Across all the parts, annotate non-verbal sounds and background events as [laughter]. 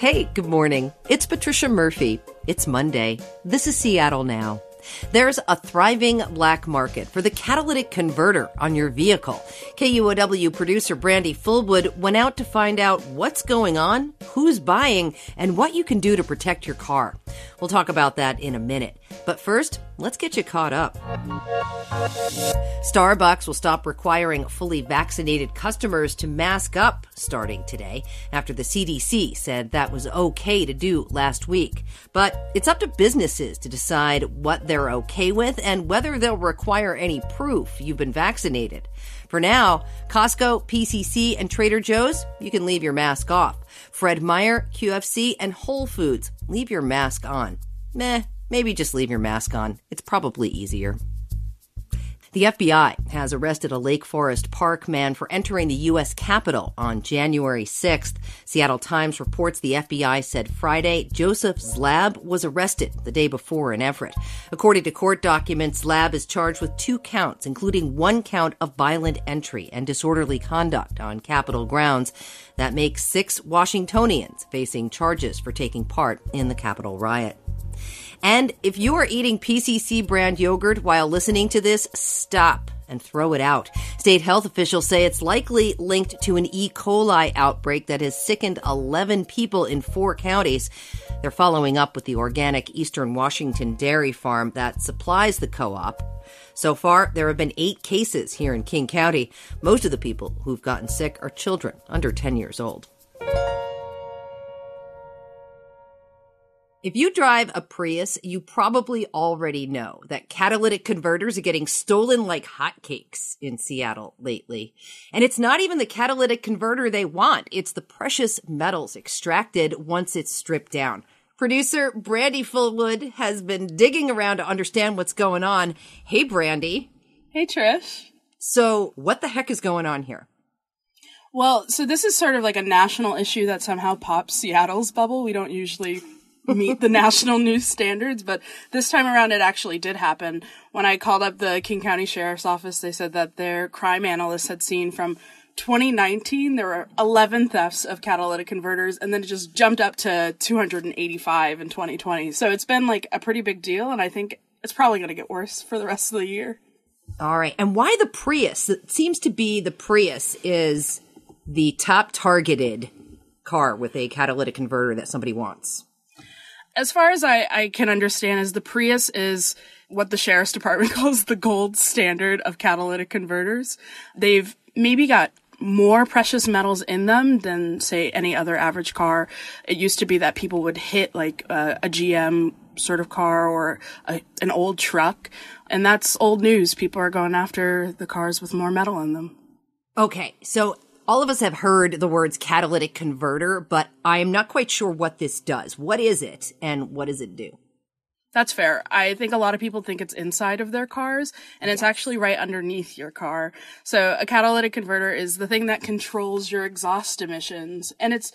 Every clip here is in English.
Hey, good morning. It's Patricia Murphy. It's Monday. This is Seattle Now. There's a thriving black market for the catalytic converter on your vehicle. KUOW producer Brandi Fullwood went out to find out what's going on, who's buying, and what you can do to protect your car. We'll talk about that in a minute. But first, let's get you caught up. Starbucks will stop requiring fully vaccinated customers to mask up starting today after the CDC said that was okay to do last week. But it's up to businesses to decide what they're okay with and whether they'll require any proof you've been vaccinated. For now, Costco, PCC, and Trader Joe's, you can leave your mask off. Fred Meyer, QFC, and Whole Foods, leave your mask on. Meh, maybe just leave your mask on. It's probably easier. The FBI has arrested a Lake Forest Park man for entering the U.S. Capitol on January 6th. Seattle Times reports the FBI said Friday Joseph Zlab was arrested the day before in Everett. According to court documents, Zlab is charged with two counts, including one count of violent entry and disorderly conduct on Capitol grounds. That makes six Washingtonians facing charges for taking part in the Capitol riot. And if you are eating PCC brand yogurt while listening to this, stop and throw it out. State health officials say it's likely linked to an E. coli outbreak that has sickened 11 people in four counties. They're following up with the organic Eastern Washington dairy farm that supplies the co op. So far, there have been eight cases here in King County. Most of the people who've gotten sick are children under 10 years old. If you drive a Prius, you probably already know that catalytic converters are getting stolen like hotcakes in Seattle lately. And it's not even the catalytic converter they want. It's the precious metals extracted once it's stripped down. Producer Brandi Fullwood has been digging around to understand what's going on. Hey, Brandi. Hey, Trish. So what the heck is going on here? Well, so this is sort of like a national issue that somehow pops Seattle's bubble. We don't usually meet the [laughs] national news standards, but this time around it actually did happen. When I called up the King County Sheriff's Office, they said that their crime analysts had seen from 2019 there were 11 thefts of catalytic converters and then it just jumped up to 285 in 2020. So it's been like a pretty big deal and I think it's probably going to get worse for the rest of the year. All right. And why the Prius? It seems to be the Prius is the top targeted car with a catalytic converter that somebody wants as far as I, I can understand is the Prius is what the sheriff's department [laughs] calls the gold standard of catalytic converters. They've maybe got more precious metals in them than say any other average car. It used to be that people would hit like a, a GM sort of car or a, an old truck. And that's old news. People are going after the cars with more metal in them. Okay. So all of us have heard the words catalytic converter, but I am not quite sure what this does. What is it and what does it do? That's fair. I think a lot of people think it's inside of their cars, and it's actually right underneath your car. So a catalytic converter is the thing that controls your exhaust emissions, and it's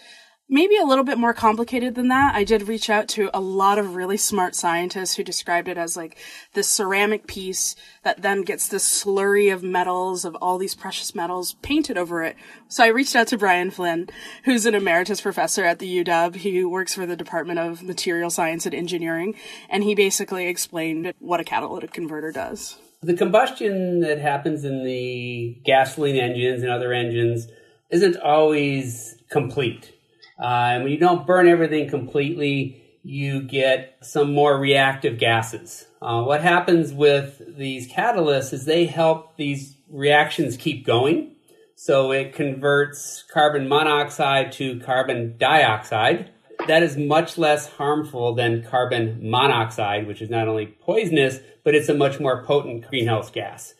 maybe a little bit more complicated than that. I did reach out to a lot of really smart scientists who described it as like this ceramic piece that then gets this slurry of metals, of all these precious metals painted over it. So I reached out to Brian Flinn, who's an emeritus professor at the UW. He works for the Department of Material Science and Engineering, and he basically explained what a catalytic converter does. The combustion that happens in the gasoline engines and other engines isn't always complete and when you don't burn everything completely, you get some more reactive gases. Uh, what happens with these catalysts is they help these reactions keep going. So it converts carbon monoxide to carbon dioxide. That is much less harmful than carbon monoxide, which is not only poisonous, but it's a much more potent greenhouse gas.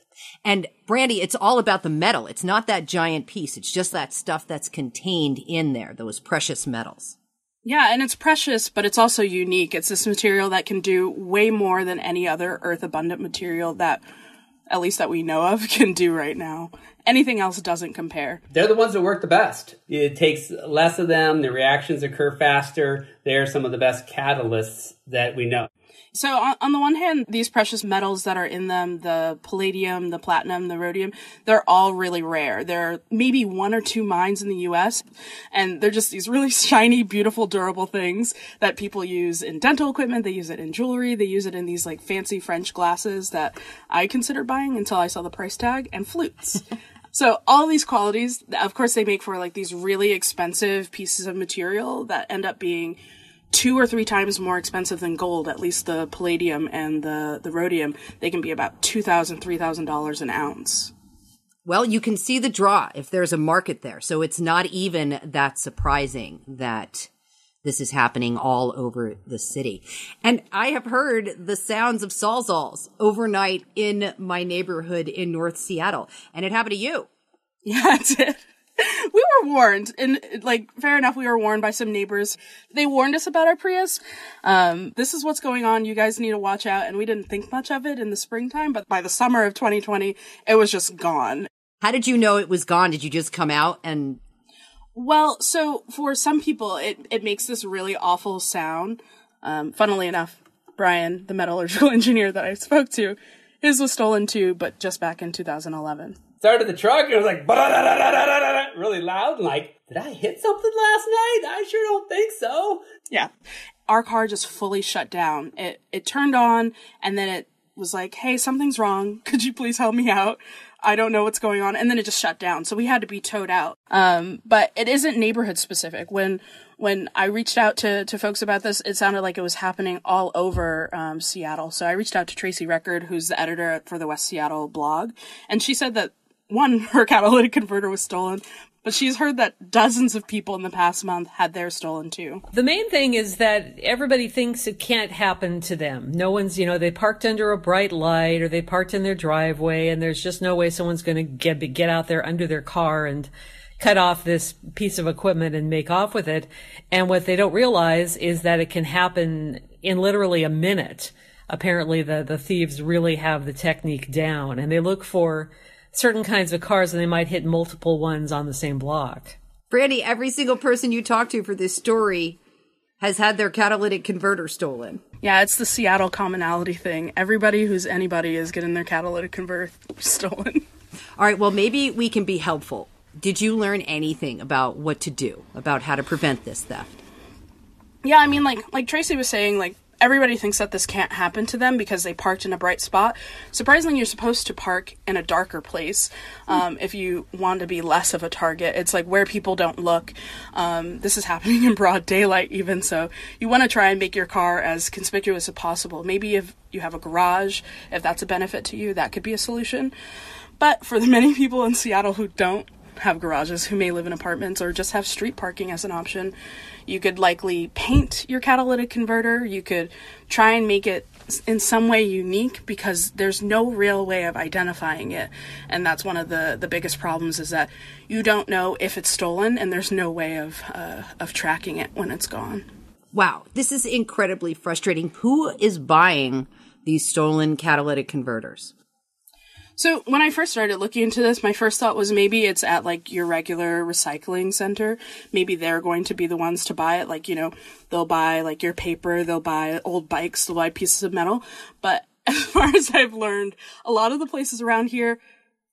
And Brandi, it's all about the metal. It's not that giant piece. It's just that stuff that's contained in there, those precious metals. Yeah, and it's precious, but it's also unique. It's this material that can do way more than any other earth abundant material that, at least that we know of, [laughs] can do right now. Anything else doesn't compare. They're the ones that work the best. It takes less of them, the reactions occur faster. They're some of the best catalysts that we know. So on, on, the one hand, these precious metals that are in them, the palladium, the platinum, the rhodium, they're all really rare. There are maybe one or two mines in the US, and they're just these really [laughs] shiny, beautiful, durable things that people use in dental equipment. They use it in jewelry. They use it in these like fancy French glasses that I considered buying until I saw the price tag and flutes. [laughs] So all these qualities, of course, they make for like these really expensive pieces of material that end up being two or three times more expensive than gold. At least the palladium and the the rhodium, they can be about two thousand, three thousand dollars an ounce. Well, you can see the draw if there's a market there. So it's not even that surprising that this is happening all over the city. And I have heard the sounds of sawzalls overnight in my neighborhood in North Seattle. And it happened to you. Yeah, it did. we were warned and like fair enough we were warned by some neighbors they warned us about our prius um, this is what's going on you guys need to watch out and we didn't think much of it in the springtime but by the summer of 2020 it was just gone how did you know it was gone did you just come out and well, so for some people, it, it makes this really awful sound. Um, funnily enough, Brian, the metallurgical [laughs] engineer that I spoke to, his was stolen too, but just back in 2011. Started the truck, it was like really loud. Like, did I hit something last night? I sure don't think so. Yeah, our car just fully shut down. It it turned on, and then it was like, "Hey, something's wrong. Could you please help me out?" I don't know what's going on. And then it just shut down. So we had to be towed out. Um, but it isn't neighborhood specific. When, when I reached out to, to folks about this, it sounded like it was happening all over, um, Seattle. So I reached out to Tracy Record, who's the editor for the West Seattle blog. And she said that one, [laughs] her catalytic converter was stolen, but she's heard that dozens of people in the past month had theirs stolen too. The main thing is that everybody thinks it can't happen to them. No one's, you know, they parked under a bright light or they parked in their driveway and there's just no way someone's going to get, get out there under their car and cut off this piece of equipment and make off with it. And what they don't realize is that it can happen in literally a minute. Apparently the, the thieves really have the technique down and they look for certain kinds of cars and they might hit multiple ones on the same block. Brandi, every single person you talk to for this story has had their catalytic converter stolen. Yeah, it's the Seattle commonality thing. Everybody who's anybody is getting their catalytic converter [laughs] stolen. All right, well, maybe we can be helpful. Did you learn anything about what to do, about how to prevent this theft? Yeah, I mean, like like Tracy was saying, like everybody thinks that this can't happen to them because they parked in a bright spot. Surprisingly, you're supposed to park in a darker place um, if you want to be less of a target. It's like where people don't look. Um, this is [laughs] happening in broad daylight, even so. You want to try and make your car as conspicuous as possible. Maybe if you have a garage, if that's a benefit to you, that could be a solution. But for the [laughs] many people in Seattle who don't have garages, who may live in apartments, or just have street parking as an option, you could likely paint your catalytic converter. You could try and make it in some way unique because there's no real way of identifying it. And that's one of the, the biggest problems is that you don't know if it's stolen and there's no way of, uh, of tracking it when it's gone. Wow, this is incredibly frustrating. Who is buying these stolen catalytic converters? So when I first started looking into this, my first thought was maybe it's at like your regular recycling center. Maybe they're going to be the ones to buy it. Like, you know, they'll buy like your paper, they'll buy old bikes, they'll buy pieces of metal. But [laughs] as far as I've learned, a lot of the places around here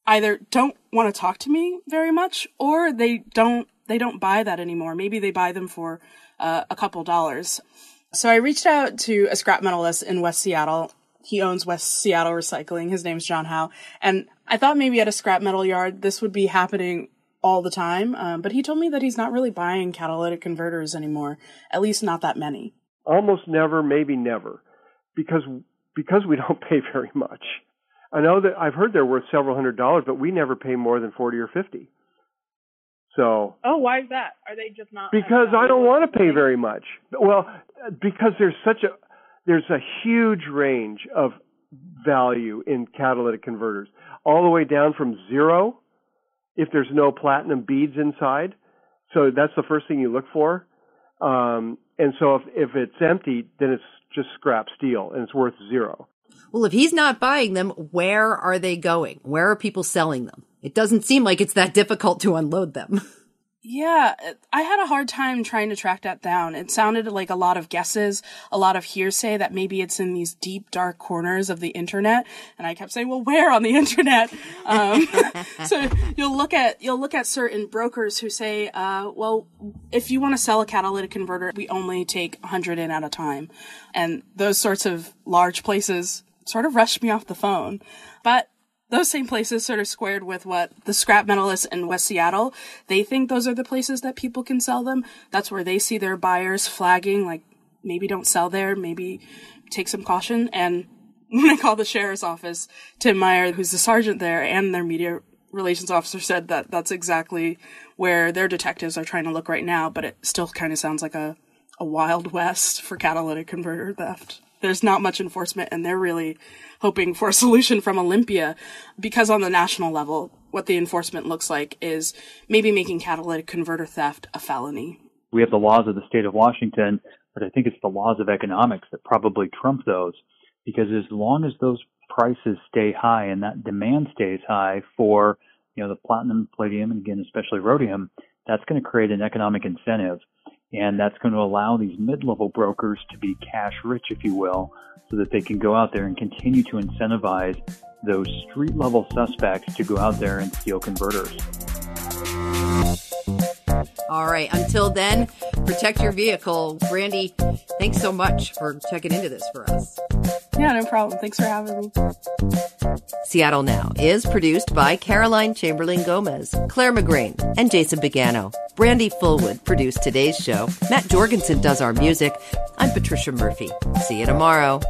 either don't want to talk to me very much or they don't, they don't buy that anymore. Maybe they buy them for uh, a couple dollars. So I reached out to a scrap metalist in West Seattle he owns West Seattle Recycling. His name's John Howe. And I thought maybe at a scrap metal yard this would be happening all the time. Um, but he told me that he's not really buying catalytic converters anymore, at least not that many. Almost never, maybe never, because because we [laughs] don't pay very much. I know that I've heard they're worth several hundred dollars, but we never pay more than forty or fifty. So. Oh, why is that? Are they just not? Because I don't want to pay very much. Well, because there's such a there's a huge range of value in catalytic converters, all the way down from zero if there's no platinum beads inside. So that's the first thing you look for. Um, and so if, if it's empty, then it's just scrap steel and it's worth zero. Well, if he's not buying them, where are they going? Where are people selling them? it doesn't seem like it's that difficult to unload them. [laughs] Yeah, I had a hard time trying to track that down. It sounded like a lot of guesses, a lot of hearsay that maybe it's in these deep, dark corners of the internet. And I kept saying, well, where on the [laughs] internet? Um, [laughs] so you'll look at, you'll look at certain brokers who say, uh, well, if you want to sell a catalytic converter, we only take 100 in at a time. And those sorts of large places sort of rushed me off the phone. But those same places sort of squared with what the scrap metalists in West Seattle, they think those are the places that people can sell them. That's where they see their buyers flagging, like, maybe don't sell there, maybe take some caution. And [laughs] when I called the sheriff's office, Tim Meyer, who's the sergeant there and their media relations officer said that that's exactly where their detectives are trying to look right now, but it still kind of sounds like a, a wild west for catalytic converter theft. There's not much enforcement and they're really hoping for a [laughs] solution from Olympia because on the national level, what the enforcement looks like is maybe making catalytic converter theft a felony. We have the laws of the state of Washington, but I think it's the laws of economics that probably trump those because as long as those prices stay high and that demand stays high for, you know, the platinum, palladium, and again, especially rhodium, that's going to create an economic incentive. And that's going to allow these mid-level brokers to be cash rich, if you will, so that they can go out there and continue to incentivize those street level suspects to go out there and steal converters. All right. Until then, protect your vehicle. Brandi, thanks so much for checking into this for us. Yeah, no problem. Thanks for having me. Seattle Now is produced by Caroline Chamberlain Gomez, Clare McGrane, and Jason Pagano. Brandi Fullwood produced today's show. Matt Jorgensen does our music. I'm Patricia Murphy. See you tomorrow.